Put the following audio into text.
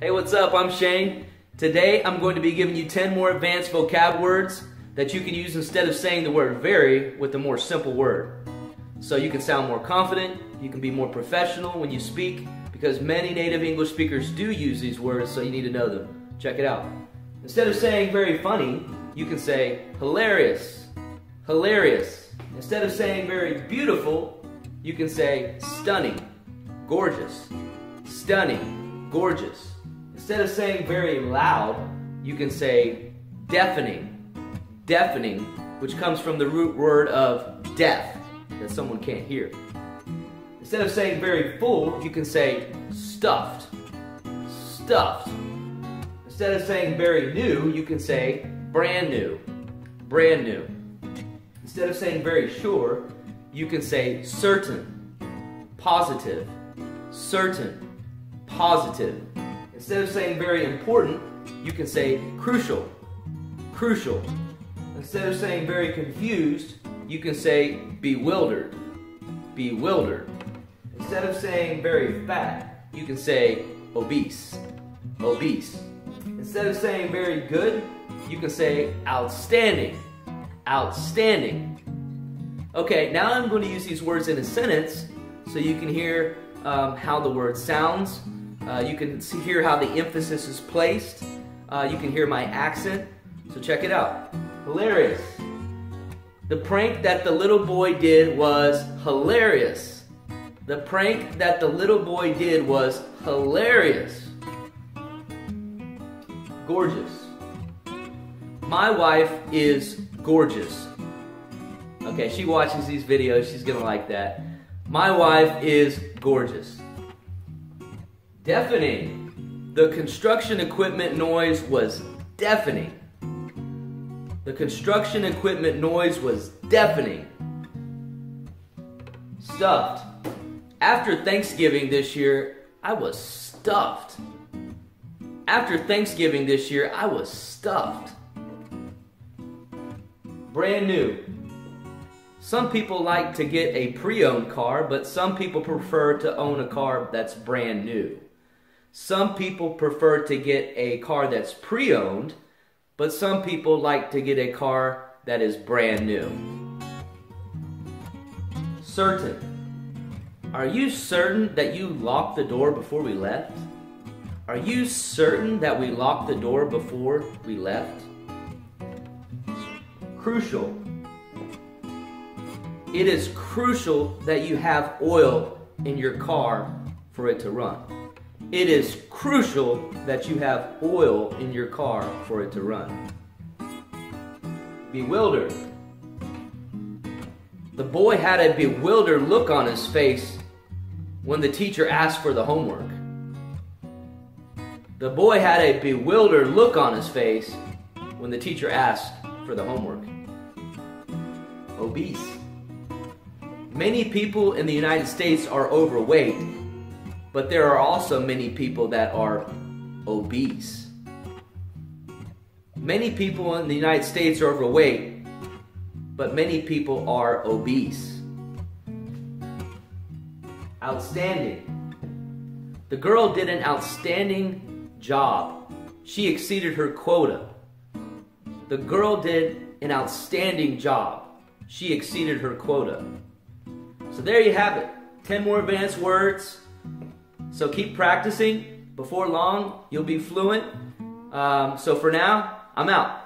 Hey, what's up? I'm Shane. Today I'm going to be giving you 10 more advanced vocab words that you can use instead of saying the word very with a more simple word. So you can sound more confident, you can be more professional when you speak, because many native English speakers do use these words, so you need to know them. Check it out. Instead of saying very funny, you can say hilarious, hilarious. Instead of saying very beautiful, you can say stunning, gorgeous, stunning, gorgeous. Instead of saying very loud, you can say deafening, deafening, which comes from the root word of deaf, that someone can't hear. Instead of saying very full, you can say stuffed, stuffed. Instead of saying very new, you can say brand new, brand new. Instead of saying very sure, you can say certain, positive, certain, positive. Instead of saying very important, you can say crucial, crucial. Instead of saying very confused, you can say bewildered, bewildered. Instead of saying very fat, you can say obese, obese. Instead of saying very good, you can say outstanding, outstanding. Okay, now I'm going to use these words in a sentence so you can hear um, how the word sounds. Uh, you can see, hear how the emphasis is placed. Uh, you can hear my accent. So check it out. Hilarious. The prank that the little boy did was hilarious. The prank that the little boy did was hilarious. Gorgeous. My wife is gorgeous. Okay, she watches these videos, she's gonna like that. My wife is gorgeous. Deafening. The construction equipment noise was deafening. The construction equipment noise was deafening. Stuffed. After Thanksgiving this year, I was stuffed. After Thanksgiving this year, I was stuffed. Brand new. Some people like to get a pre-owned car, but some people prefer to own a car that's brand new. Some people prefer to get a car that's pre-owned, but some people like to get a car that is brand new. Certain. Are you certain that you locked the door before we left? Are you certain that we locked the door before we left? Crucial. It is crucial that you have oil in your car for it to run. It is crucial that you have oil in your car for it to run. Bewildered. The boy had a bewildered look on his face when the teacher asked for the homework. The boy had a bewildered look on his face when the teacher asked for the homework. Obese. Many people in the United States are overweight, but there are also many people that are obese. Many people in the United States are overweight, but many people are obese. Outstanding. The girl did an outstanding job. She exceeded her quota. The girl did an outstanding job. She exceeded her quota. So there you have it. 10 more advanced words. So keep practicing. Before long, you'll be fluent. Um, so for now, I'm out.